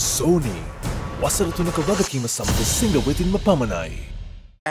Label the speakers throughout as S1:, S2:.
S1: සෝනී වසර තුනක වගකීම සමඟ සිංහ වෙතින්ම පමණයි.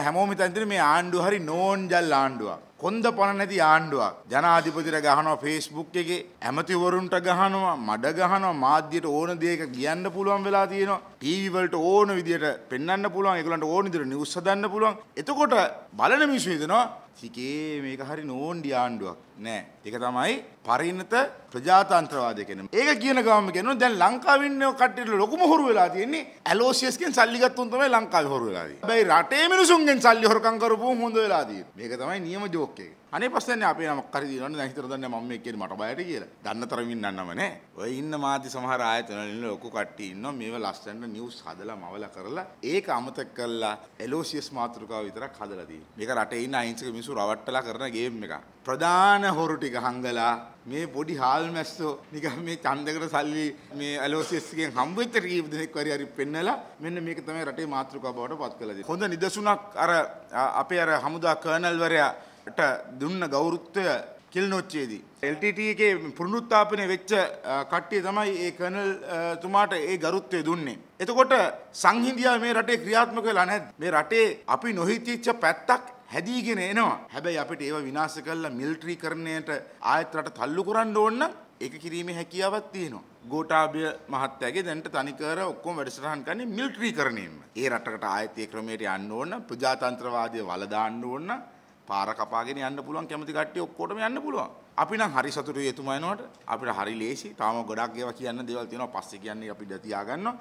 S2: හැමෝම තැන්තින මේ ආණ්ඩුව හරි නෝන්ජල් ආණ්ඩුවක්. කොන්ද පණ නැති ආණ්ඩුවක්. ජනාධිපතිට ගහනවා ෆේස්බුක් එකේ ඇමතිවරුන්ට ගහනවා මඩ ගහනවා මාධ්‍යයට ඕන දේක කියන්න පුළුවන් වෙලා තියෙනවා. ටීවී වලට ඕන විදියට පෙන්වන්න පුළුවන්. ඒගොල්ලන්ට ඕන විදියට නිවුස් හදන්න පුළුවන්. එතකොට බලන මිනිස්සු හිතනවා සිකේ මේක හරි නෝන්ඩි ආණ්ඩුවක්. නෑ. ඒක තමයි පරිණත ප්‍රජාතන්ත්‍රවාදය කියන. ඒක කියන ගමන් කියනවා දැන් ලංකාවේ ඉන්න කට්ටියට ලොකුම හොරු වෙලා තියෙන්නේ ඇලෝසියස්ගෙන් සල්ලි ගත්තුන් තමයි ලංකාවේ හොරු වෙලා තියෙන්නේ. හැබැයි රටේ මිනිසුන්ගෙන් සල්ලි හොරකම් කරපුවම හොඳ වෙලා තියෙන්නේ. මේක තමයි නියම ජෝක් එක. අනේ පස්සෙන් අපේ නමක් හරි දිනවනේ දැන් හිතර දන්නේ මම මේ කියන්නේ මට බයට කියලා. දන්න තරම් ඉන්නන්නම නෑ. ඔය ඉන්න මාධ්‍ය සමහර ආයතන වල ඉන්න ලොකු කට්ටිය ඉන්නවා මේව ලස්සනට නිවුස් හදලා මවලා කරලා ඒක අමතක කරලා එලෝසියස් මාතෘකාව විතරක් හදලා තියෙනවා. මේක රටේ ඉන්න අහිංසක මිනිස්සු රවට්ටලා කරන ගේම් එකක්. ප්‍රධාන හොරු ටික හංගලා මේ පොඩි හාල් මැස්සෝ නිකන් මේ ඡන්දකට සල්ලි මේ ඇලෝසියස් එකෙන් හම්බ වෙච්ච කීප දෙනෙක් වරි හරි පෙන්නලා මෙන්න මේක තමයි රටේ මාතෘකාව බවට පත් කළා තියෙන්නේ. හොඳ නිදසුනක් අර අපේ අර හමුදා කර්නල් වරයාට දුන්න ගෞරවත්වය කිල්නොච්චේදී. LTT එකේ පුනරුත්ථාපනය වෙච්ච කට්ටිය තමයි ඒ කර්නල් තුමාට ඒ ගරුත්වය දුන්නේ. එතකොට සංහිඳියා මේ රටේ ක්‍රියාත්මක වෙලා නැද්ද? මේ රටේ අපි නොහිතිච්ච පැත්තක් හැදීගෙන එනවා. හැබැයි අපිට ඒව විනාශ කරලා මිලිටරිකරණයට ආයත් රට තල්ලු කරන්න ඕන නම් ඒක කිරීමේ හැකියාවක් තියෙනවා. ගෝඨාභය මහත්තයාගේ දැන්ට තනිකර ඔක්කොම වැඩසටහන් කරන්නේ මිලිටරිකරණයෙන්ම. ඒ රටකට ආයත් ඒ ක්‍රමයට යන්න ඕන, ප්‍රජාතන්ත්‍රවාදය වල දාන්න ඕන, පාර කපාගෙන යන්න පුළුවන් කැමති කට්ටිය ඔක්කොටම යන්න පුළුවන්. අපි නම් හරි සතුටුයි එතුමා එනකොට. අපිට හරි ලේසි. තාම ගොඩක් ඒවා කියන්න දේවල් තියෙනවා. පස්සේ කියන්නේ අපි ද තියාගන්නවා.